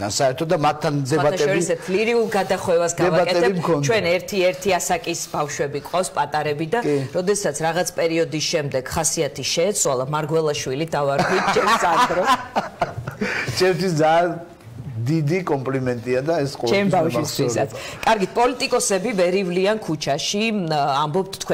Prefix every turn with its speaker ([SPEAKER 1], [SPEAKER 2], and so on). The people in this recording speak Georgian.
[SPEAKER 1] და საერთოდ და მათთან დებატები
[SPEAKER 2] შორის ლირიულ გადახვევას გავაკეთებ. ჩვენ ერთი-ერთი ასაკის ბავშვები ყავს პატარები და როდესაც რაღაც პერიოდის შემდეგ ხასიათი შეეცვალა მარგველაშვილი დავარქვით ჩემს ანდრო
[SPEAKER 1] ჩემთვის ძალიან დიდი კომპლიმენტია და ეს
[SPEAKER 2] ყოველთვის ჩემ ბავშვისთვისაც კარგი პოლიტიკოსები ვერივლიან ქუჩაში ამბობთ თქვენ